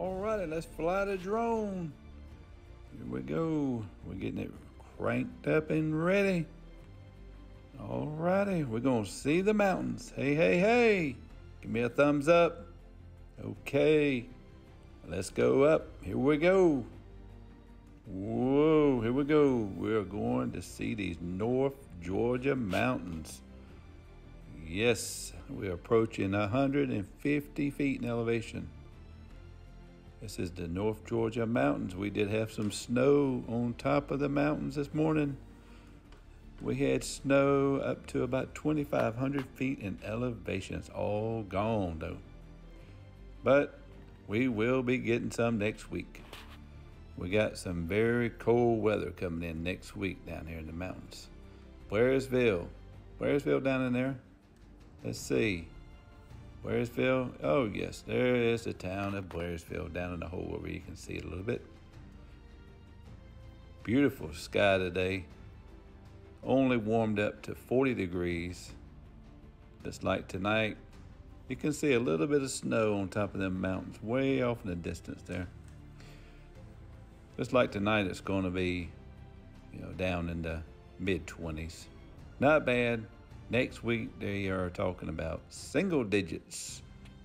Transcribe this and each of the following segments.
Alrighty, let's fly the drone. Here we go. We're getting it cranked up and ready. Alrighty, we're gonna see the mountains. Hey, hey, hey! Give me a thumbs up. Okay, let's go up. Here we go. Whoa, here we go. We're going to see these North Georgia mountains. Yes, we're approaching 150 feet in elevation. This is the North Georgia mountains. We did have some snow on top of the mountains this morning. We had snow up to about 2,500 feet in elevation. It's all gone though. But we will be getting some next week. We got some very cold weather coming in next week down here in the mountains. Blairsville. Blairsville down in there. Let's see. Blairsville. Oh, yes, there is the town of Blairsville down in the hole where you can see it a little bit. Beautiful sky today. Only warmed up to 40 degrees. Just like tonight, you can see a little bit of snow on top of them mountains, way off in the distance there. Just like tonight, it's going to be, you know, down in the mid 20s. Not bad. Next week, they are talking about single digits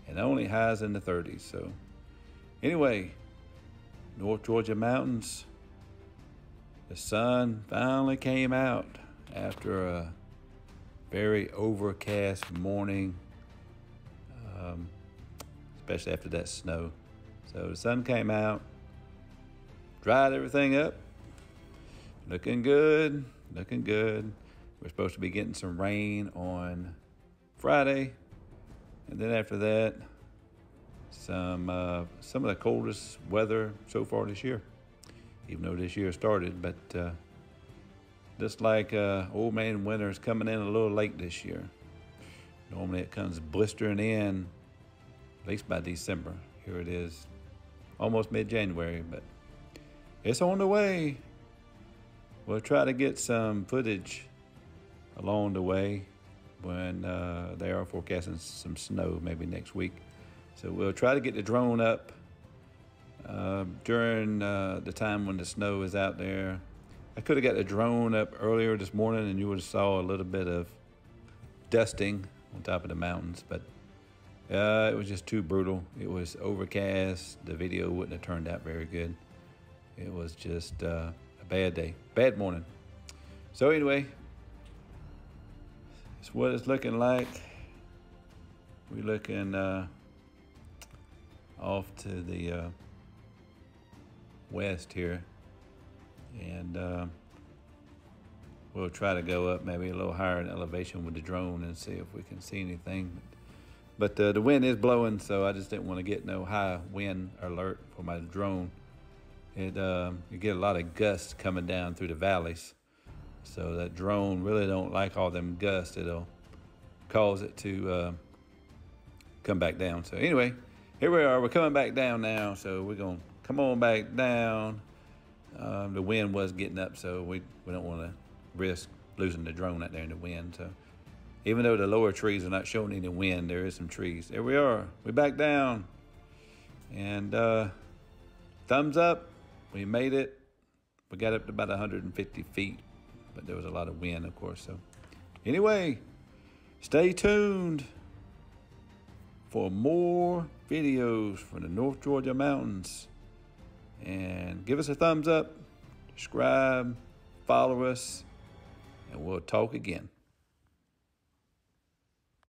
and only highs in the 30s. So, anyway, North Georgia mountains, the sun finally came out after a very overcast morning, um, especially after that snow. So, the sun came out, dried everything up, looking good, looking good. We're supposed to be getting some rain on Friday, and then after that, some uh, some of the coldest weather so far this year. Even though this year started, but uh, just like uh, old man winter is coming in a little late this year. Normally it comes blistering in, at least by December. Here it is, almost mid-January, but it's on the way. We'll try to get some footage along the way when uh, they are forecasting some snow maybe next week. So we'll try to get the drone up uh, during uh, the time when the snow is out there. I could have got the drone up earlier this morning and you would have saw a little bit of dusting on top of the mountains, but uh, it was just too brutal. It was overcast. The video wouldn't have turned out very good. It was just uh, a bad day, bad morning. So anyway, it's what it's looking like. We're looking uh, off to the uh, west here, and uh, we'll try to go up maybe a little higher in elevation with the drone and see if we can see anything. But uh, the wind is blowing, so I just didn't want to get no high wind alert for my drone. It you get a lot of gusts coming down through the valleys. So that drone really don't like all them gusts. It'll cause it to uh, come back down. So anyway, here we are. We're coming back down now. So we're going to come on back down. Um, the wind was getting up, so we, we don't want to risk losing the drone out there in the wind. So even though the lower trees are not showing any wind, there is some trees. There we are. We back down. And uh, thumbs up. We made it. We got up to about 150 feet but there was a lot of wind, of course. So, anyway, stay tuned for more videos from the North Georgia mountains. And give us a thumbs up, subscribe, follow us, and we'll talk again.